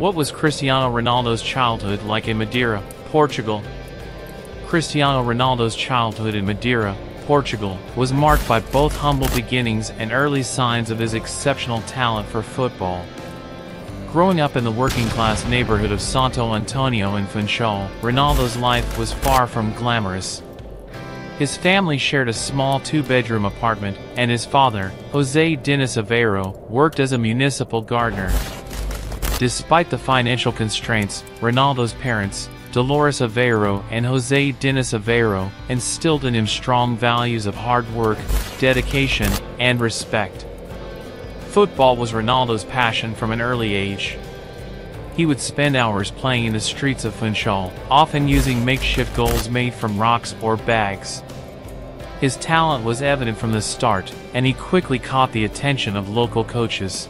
What was Cristiano Ronaldo's childhood like in Madeira, Portugal? Cristiano Ronaldo's childhood in Madeira, Portugal, was marked by both humble beginnings and early signs of his exceptional talent for football. Growing up in the working-class neighborhood of Santo Antonio in Funchal, Ronaldo's life was far from glamorous. His family shared a small two-bedroom apartment, and his father, José Diniz Aveiro, worked as a municipal gardener. Despite the financial constraints, Ronaldo's parents, Dolores Aveiro and José Diniz Aveiro, instilled in him strong values of hard work, dedication, and respect. Football was Ronaldo's passion from an early age. He would spend hours playing in the streets of Funchal, often using makeshift goals made from rocks or bags. His talent was evident from the start, and he quickly caught the attention of local coaches.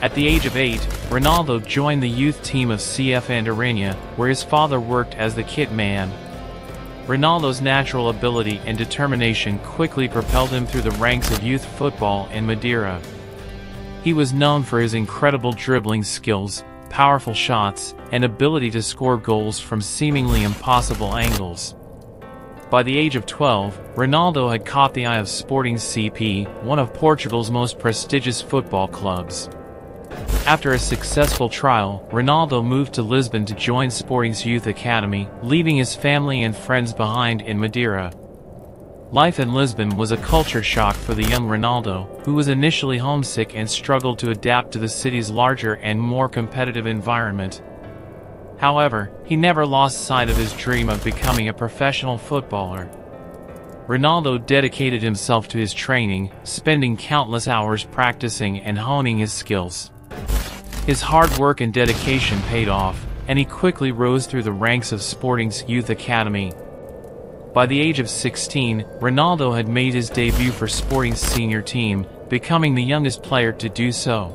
At the age of eight, Ronaldo joined the youth team of CF Andorinha, where his father worked as the kit man. Ronaldo's natural ability and determination quickly propelled him through the ranks of youth football in Madeira. He was known for his incredible dribbling skills, powerful shots, and ability to score goals from seemingly impossible angles. By the age of 12, Ronaldo had caught the eye of Sporting CP, one of Portugal's most prestigious football clubs. After a successful trial, Ronaldo moved to Lisbon to join Sporting's youth academy, leaving his family and friends behind in Madeira. Life in Lisbon was a culture shock for the young Ronaldo, who was initially homesick and struggled to adapt to the city's larger and more competitive environment. However, he never lost sight of his dream of becoming a professional footballer. Ronaldo dedicated himself to his training, spending countless hours practicing and honing his skills. His hard work and dedication paid off, and he quickly rose through the ranks of Sporting's youth academy. By the age of 16, Ronaldo had made his debut for Sporting's senior team, becoming the youngest player to do so.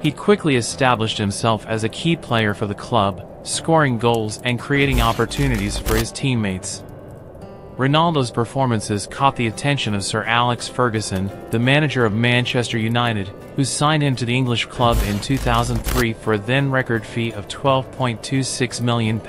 He quickly established himself as a key player for the club, scoring goals and creating opportunities for his teammates. Ronaldo's performances caught the attention of Sir Alex Ferguson, the manager of Manchester United, who signed him to the English club in 2003 for a then record fee of £12.26 million.